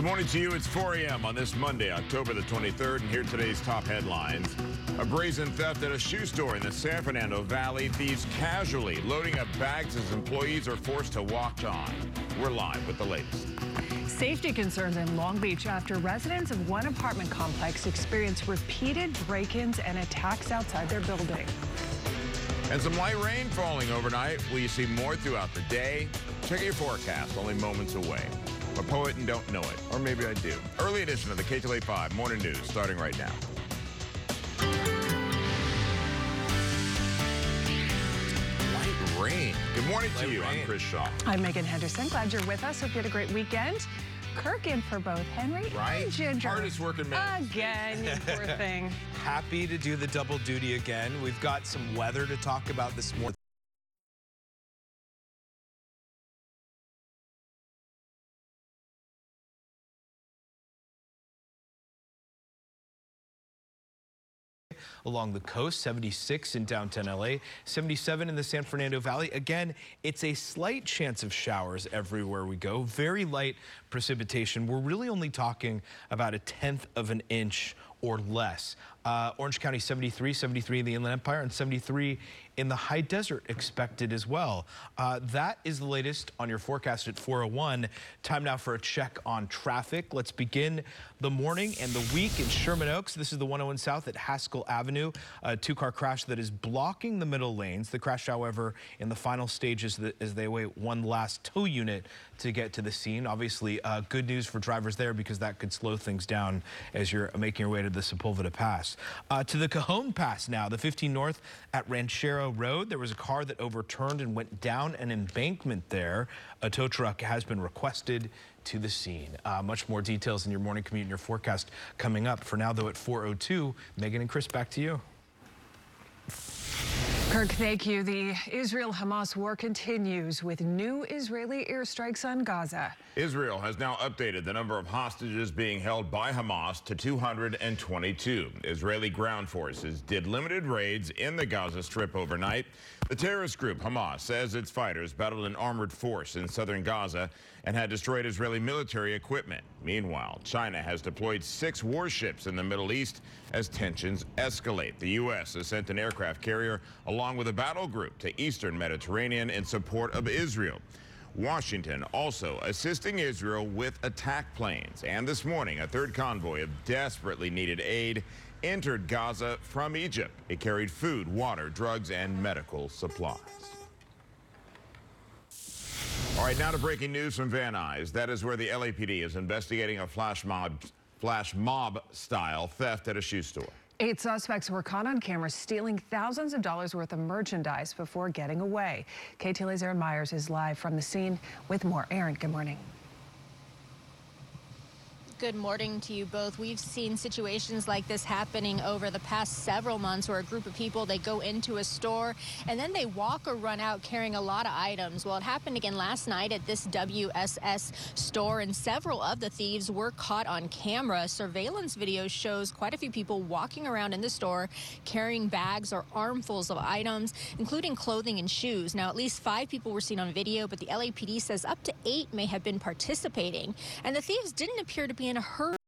Good morning to you. It's 4 a.m. on this Monday, October the 23rd, and here are today's top headlines. A brazen theft at a shoe store in the San Fernando Valley. Thieves casually loading up bags as employees are forced to walk on. We're live with the latest. Safety concerns in Long Beach after residents of one apartment complex experienced repeated break-ins and attacks outside their building. And some light rain falling overnight. Will you see more throughout the day? Check your forecast, only moments away. A poet and don't know it, or maybe I do. Early edition of the KTLA 5 Morning News starting right now. Light rain. Good morning to Light you. I'm. Chris Shaw. I'm Megan Henderson. Glad you're with us. Hope you had a great weekend. Kirk in for both Henry Right? and Ginger. Hardest working man. Again, you poor thing. Happy to do the double duty again. We've got some weather to talk about this morning. Along the coast, 76 in downtown LA, 77 in the San Fernando Valley. Again, it's a slight chance of showers everywhere we go. Very light precipitation. We're really only talking about a tenth of an inch or less. Uh, Orange County 73, 73 in the Inland Empire, and 73 in the high desert expected as well. Uh, that is the latest on your forecast at 401. Time now for a check on traffic. Let's begin the morning and the week in Sherman Oaks. This is the 101 South at Haskell Avenue. A two-car crash that is blocking the middle lanes. The crash, however, in the final stages as they wait one last tow unit to get to the scene. Obviously, uh, good news for drivers there because that could slow things down as you're making your way to the Sepulveda Pass. Uh, to the Cajon Pass now, the 15 North at Ranchero Road. There was a car that overturned and went down an embankment there. A tow truck has been requested to the scene. Uh, much more details in your morning commute and your forecast coming up. For now, though, at 4:02, Megan and Chris, back to you. Kirk, thank you. The Israel-Hamas war continues with new Israeli airstrikes on Gaza. Israel has now updated the number of hostages being held by Hamas to 222. Israeli ground forces did limited raids in the Gaza Strip overnight. The terrorist group Hamas says its fighters battled an armored force in southern Gaza and had destroyed Israeli military equipment. Meanwhile, China has deployed six warships in the Middle East as tensions escalate. The U.S. has sent an aircraft carrier along with a battle group to eastern Mediterranean in support of Israel. Washington also assisting Israel with attack planes. And this morning, a third convoy of desperately needed aid entered Gaza from Egypt. It carried food, water, drugs, and medical supplies. All right, now to breaking news from Van Nuys. That is where the LAPD is investigating a flash mob, flash mob style theft at a shoe store. Eight suspects were caught on camera stealing thousands of dollars worth of merchandise before getting away. KTLA's Erin Myers is live from the scene with more. Erin, good morning. Good morning to you both. We've seen situations like this happening over the past several months where a group of people they go into a store and then they walk or run out carrying a lot of items. Well, it happened again last night at this WSS store and several of the thieves were caught on camera. Surveillance video shows quite a few people walking around in the store carrying bags or armfuls of items, including clothing and shoes. Now, at least five people were seen on video, but the LAPD says up to eight may have been participating. And the thieves didn't appear to be in hurry